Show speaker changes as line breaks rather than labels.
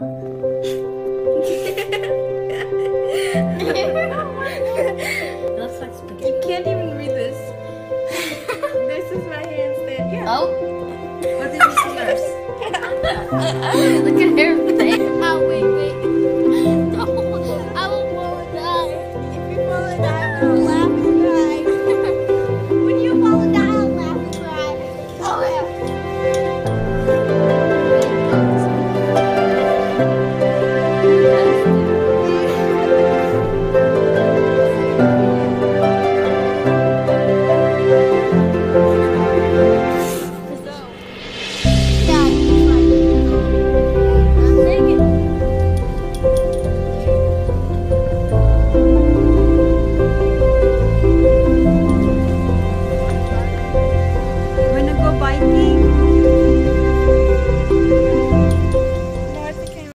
it looks like spaghetti.
You can't even read this. this is my handstand. Yeah.
Oh,
What did you see first?
look at everything.